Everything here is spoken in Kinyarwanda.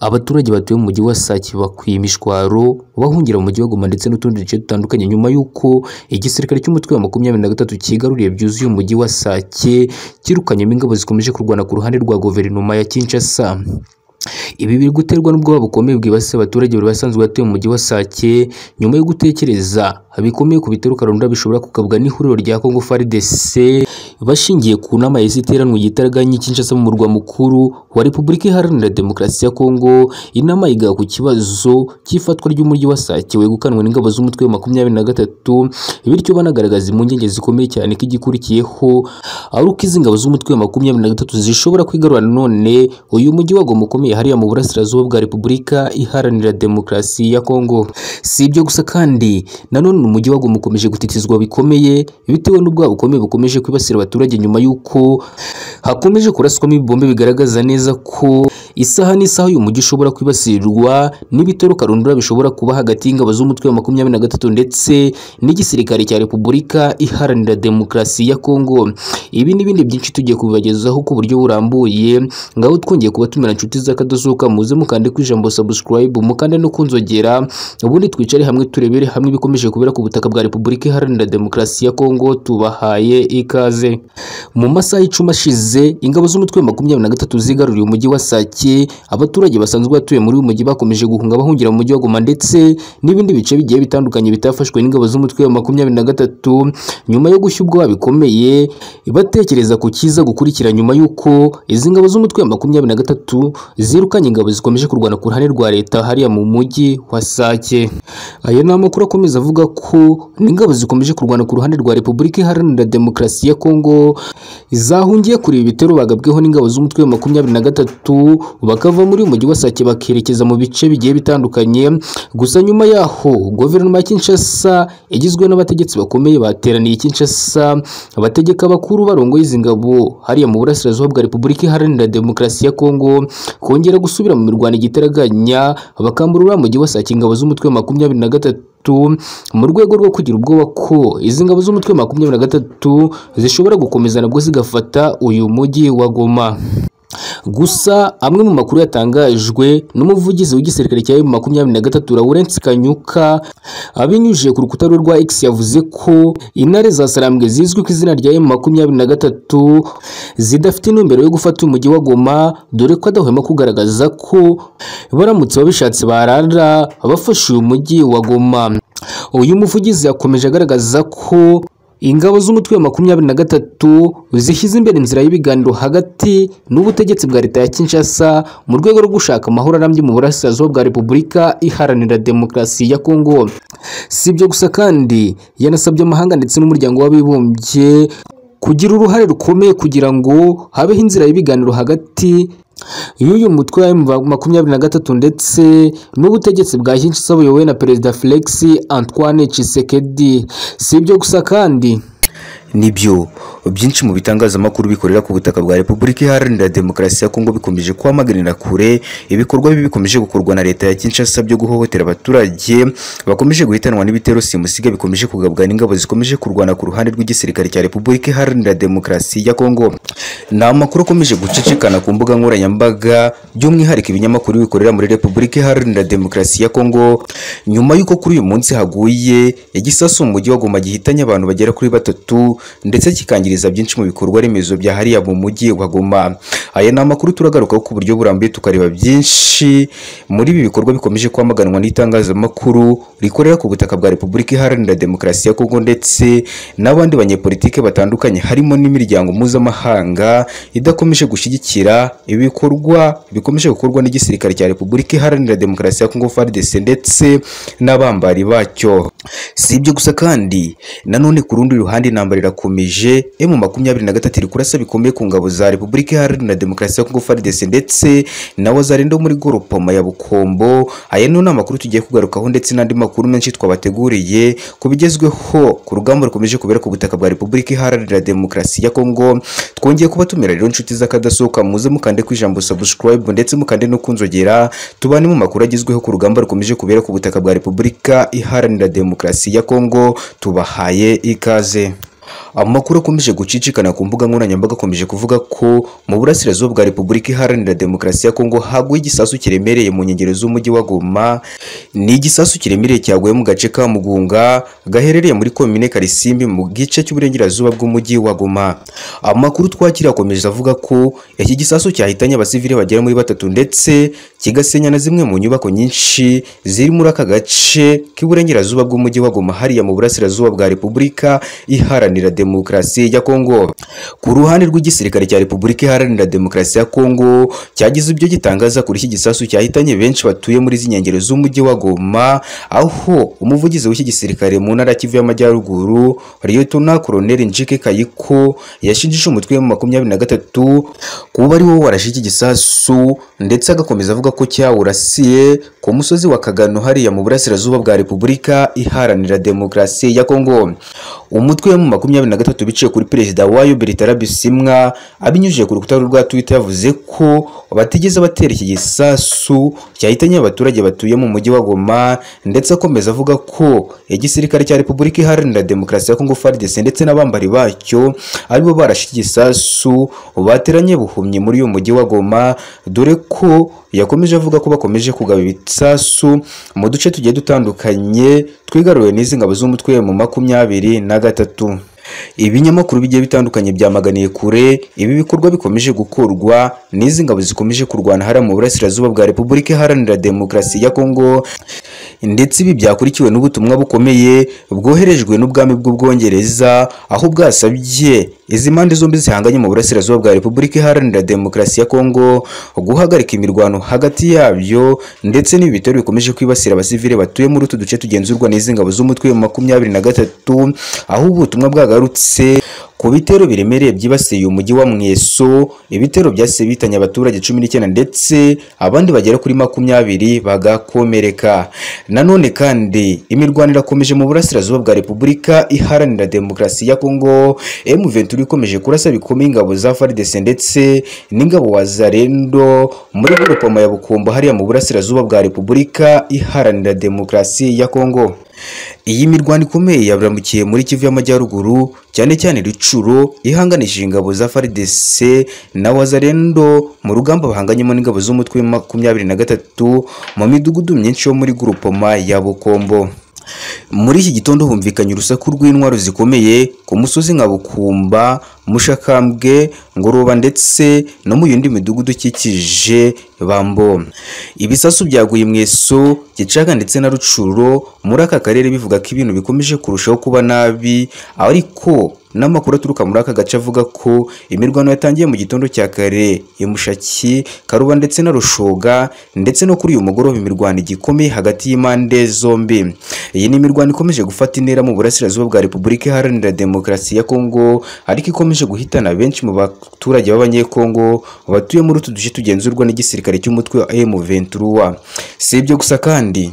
abaturage batuye mu mujyi wa Sake bakwiye imishwaro bahungira mu mujyi wa Goma ndetse n'utundi duce dutandukanye nyuma y'uko igisirikare cy'umutwe wa makumyabiri na gatatu cyigaruriye byuzuye umujyi wa Sake kirukanyemo ingabo zikomeje kurwana ku ruhande rwa guverinoma ya Kinshasa. Ibi biri guterwa n'ubwoba bukomeye bwibasiye abaturage bari basanzwe batuye mu mujyi wa Sake nyuma yo gutekereza bikomeye ku bitero karunda bishobora kugabwa n'ihuriro rya Congo FARDC bashingiye ku nama yahise iteranwa igitaraganya Kinshasa mu murwa mukuru wa Repubulika Iharanira Demokarasi ya Congo inama yiga ku kibazo cy'ifatwa ry'umujyi wa Sake wegukanwe n'ingabo z'umutwe wa makumyabiri na gatatu bityo banagaragaza impungenge zikomeye cyane ko igikurikiyeho ari uko izi ngabo z'umutwe wa makumyabiri na gatatu zishobora kwigarura none uyu mujyi wa Goma ukomeye hariya mu burasirazuba bwa Repubulika Iharanira Demokarasi ya Congo. Si ibyo gusa kandi nanone umujyi wa Goma ukomeje gutitizwa bikomeye bitewe n'ubwoba bukomeye bukomeje kwibasira abaturage nyuma y'uko hakomeje kuraswamo ibibombe bigaragaza neza ko isaha n'isaha uyu mujyi ushobora kwibasirwa n'ibitero karundura bishobora kuba hagati y'ingabo z'umutwe wa makumyabiri na gatatu ndetse n'igisirikare cya Repubulika Iharanira Demokarasi ya Congo. Ibi n'ibindi byinshi tugiye kubibagezaho ku buryo burambuye ngaho twongeye kubatumira inshuti z'akadosohoka muze mukande ku ijambo subscribe mukande no kunzogera ubundi twicare hamwe turebere hamwe ibikomeje kubera ku butaka bwa Repubulika Iharanira Demokarasi ya Congo tubahaye ikaze. Mu masaha y'icumi ashize ingabo z'umutwe wa makumyabiri na gatatu zigaruriye umujyi wa Sake. Abaturage basanzwe batuye muri uyu mujyi bakomeje guhunga bahungira mu mujyi wa Goma ndetse n'ibindi bice bigiye bitandukanye bitafashwe n'ingabo z'umutwe wa makumyabiri na gatatu nyuma yo gushya ubwoba bikomeye batekereza ku cyiza gukurikira nyuma y'uko izi ngabo z'umutwe wa makumyabiri na gatatu zirukanye ingabo zikomeje kurwana ku ruhande rwa leta hariya mu mujyi wa Sake. Aya ni amakuru akomeza avuga ko n'ingabo zikomeje kurwana ku ruhande rwa Repubulika Iharanira Demokarasi ya Congo zahungiye kureba ibitero bagabweho n'ingabo z'umutwe wa makumyabiri na gatatu bakava muri uyu mujyi wa Sake bakerekeza mu bice bigiye bitandukanye. Gusa nyuma yaho guverinoma ya Kinshasa igizwe n'abategetsi bakomeye bateraniye Kinshasa abategeka bakuru barongoye izi ngabo hariya mu burasirazuba bwa Repubulika Iharanira Demokarasi ya Congo kongera gusubira mu mirwano igitaraganya bakamburura mu mujyi wa Sake ingabo z'umutwe wa makumyabiri na gatatu mu rwego rwo kugira ubwoba ko izi ngabo z'umutwe makumyabiri na gatatu zishobora gukomeza nabwo zigafata uyu mujyi wa Goma. Gusa amwe mu makuru yatangajwe n'umuvugizi w'igisirikare cya makumyabiri na gatatu Lawrence Kanyuka abinyujije ku rukuta rwa X yavuze ko intare za Sarambwe zizwi ku izina rya makumyabiri na gatatu zidafite intumbero yo gufata umujyi wa Goma dore ko adahwema kugaragaza ko baramutse babishatse barara bafashe uyu mujyi wa Goma. Uyu muvugizi yakomeje agaragaza ko ingabo z'umutwe wa makumyabiri na gatatu zishyize imbere inzira y'ibiganiro hagati n'ubutegetsi bwa leta ya Kinshasa mu rwego rwo gushaka amahoro arambye mu burasirazuba bwa Repubulika Iharanira Demokarasi ya Congo. Si ibyo gusa kandi yanasabye amahanga ndetse n'umuryango w'abibumbye kugira uruhare rukomeye kugira ngo habeho inzira y'ibiganiro hagati y'uyu mutwe wa makumyabiri na gatatu ndetse n'ubutegetsi bwa Kinshasa buyobowe na Perezida Felix Antoine Tshisekedi. Si ibyo gusa kandi ni byo byinshi mu bitangazamakuru bikorera ku butaka bwa Repubulika Iharanira Demokarasi ya Kongo bikomeje kwamaganira kure ibikorwa bibi bikomeje gukorwa na leta ya Kinshasa byo guhohotera abaturage bakomeje guhitanwa n'ibitero simusiga bikomeje kugabwa n'ingabo zikomeje kurwana ku ruhande rw'igisirikare cya Repubulika Iharanira Demokarasi ya Kongo. Ni amakuru akomeje gucicikana ku mbuga nkoranyambaga by'umwihariko ibinyamakuru bikorera muri Repubulika Iharanira Demokarasi ya Kongo. Nyuma y'uko kuri uyu munsi haguye igisasu mu mujyi wa Goma gihitanye abantu bagera kuri batatu ndetse kikangiriza byinshi mu bikorwa remezo bya hariya mu mujyi wa Goma. Aya ni amakuru turagarukaho ku buryo burambuye tukareba byinshi muri ibi bikorwa bikomeje kwamaganwa n'itangazamakuru rikorera ku butaka bwa Repubulika Iharanira Demokarasi ya Kongo ndetse n'abandi banyepolitike batandukanye harimo n'imiryango mpuzamahanga idakomeje gushyigikira ibikorwa bikomeje gukorwa n'igisirikare cya Repubulika Iharanira Demokarasi ya Kongo FARDC ndetse n'abambari bacyo. Si ibyo gusa kandi nanone ku rundi ruhande intambara irakomeje emu makumyabiri na gatatu iri kurasa bikomeye ku ngabo za Repubulika Iharanira Demokarasi ya Kongo FARDC ndetse na wazarendo muri Goropoma ya Bukombo aya ni amakuru tugiye kugarukaho ndetse n'andi makuru menshi twabateguriye ku bigezweho ku rugamba rukomeje kubera ku butaka bwa Repubulika Iharanira Demokarasi ya Kongo. Twongeye kubatumira rero inshuti z'akadasohoka muze mukande ku ijambo subscribe ndetse mukande no kunzogera tubane mu makuru agezweho ku rugamba rukomeje kubera ku butaka bwa Repubulika Iharanira Demokarasi ya Kongo tubahaye ikaze. Amakuru akomeje gucicikana ku mbuga nkoranyambaga akomeje kuvuga ko mu burasirazuba bwa Repubulika Iharanira Demokarasi ya Kongo haguye igisasu kiremereye mu nkengero z'umujyi wa Goma. Ni igisasu kiremereye cyaguye mu gace ka Mugunga gaherereye muri komine Karisimbi mu gice cy'uburengerazuba bw'umujyi wa Goma. Amakuru twakira akomeje avuga ko iki gisasu cyahitanye abasivile bagera muri batatu ndetse kigasenya na zimwe mu nyubako nyinshi ziri muri aka gace k'iburengerazuba bw'umujyi wa Goma hariya mu burasirazuba bwa Repubulika Iharanira Demokarasi ya Kongo. Ku ruhande rw'igisirikare cya Repubulika Iharanira Demokarasi ya Kongo cyagize ibyo gitangaza kuri iki gisasu cyahitanye benshi batuye muri izi nkengero z'umujyi wa Goma, aho umuvugizi w'iki gisirikare mu ntara Kivu y'Amajyaruguru Lieutenant Colonel Njike Kayiko yashinjije umutwe wa makumyabiri na gatatu kuba ari wo warashe iki gisasu ndetse agakomeza avuga ko cyawurasiye ku musozi wa Kagano hariya mu burasirazuba bwa Repubulika Iharanira Demokarasi ya Kongo. Umutwe wa makumyabiri na gatatu biciye kuri perezida wayo Bertrand Bisimwa abinyujije ku rukuta rwa Twitter yavuze ko batigeze batera iki gisasu cyahitanye abaturage batuye mu mujyi wa Goma ndetse akomeza avuga ko igisirikare cya Repubulika Iharanira Demokarasi ya Kongo FARDC ndetse n'abambari bacyo ari bo barashe iki gisasu bateranye buhumyi muri uyu mujyi wa Goma. Dore ko yakomeje avuga ko bakomeje kugaba ibisasu mu duce tugiye dutandukanye twigaruriwe n'izi ngabo z'umutwe mu makumyabiri na gatatu. Ibinyamakuru bigiye bitandukanye byamaganiye kure ibi bikorwa bikomeje gukorwa n'izi ngabo zikomeje kurwana hariya mu burasirazuba bwa Repubulika Iharanira Demokarasi ya Kongo ndetse ibi byakurikiwe n'ubutumwa bukomeye bwoherejwe n'ubwami bw'ubwongereza aho bwasabye izi mpande zombi zihanganye mu burasirazuba bwa Repubulika Iharanira Demokarasi ya Kongo guhagarika imirwano hagati yabyo ndetse n'ibi bitero bikomeje kwibasira abasivile batuye muri utu duce tugenzurwa n'izi ngabo z'umutwe wa makumyabiri na gatatu aho ubutumwa bwagarutse ku bitero biremereye byibasiye umujyi wa Mweso ibitero byahise bitanye abaturage cumi n'icyenda ndetse abandi bagera kuri makumyabiri bagakomereka. Nanone kandi imirwano irakomeje mu burasirazuba bwa Repubulika Iharanira Demokarasi ya Kongo M23 ikomeje kurasa bikomeye ingabo za FARDC ndetse n'ingabo wa Zarendo muri grupoma ya Bukombo hariya mu burasirazuba bwa Repubulika Iharanira Demokarasi ya Kongo iyi mirwano ikomeye yaburamukiye muri Kivu y'Amajyaruguru cyane cyane Rucuro ihanganishije ingabo za FARDC na Wazalendo mu rugamba bahanganyemo n'ingabo z'umutwe makumyabiri na gatatu mu midugudu myinshi yo muri grupoma ya Bukombo. Muri iki gitondo humvikanye urusaku rw'intwaro zikomeye ku musozi nka Bukumba Mushakambwe Ngoroba ndetse no mu yindi midugudu ikikije Bambo ibisasu byaguye Mweso Gicaga ndetse na Rucuro muri aka karere bivuga ko ibintu bikomeje kurushaho kuba nabi ariko n'amakuru aturuka muri aka gace avuga ko imirwano yatangiye mu gitondo cya kare. I Mushaki Karuba ndetse na Rushoga ndetse no kuri uyu mugoroba imirwano igikomeye hagati y'impande zombi. Iyi ni imirwano ikomeje gufata intera mu burasirazuba bwa Repubulika Iharanira Demokarasi ya Kongo ariko ikomeje guhitana benshi mu baturage b'abanyekongo batuye muri utu duce tugenzurwa n'igisirikare cy'umutwe wa M23 si ibyo gusa kandi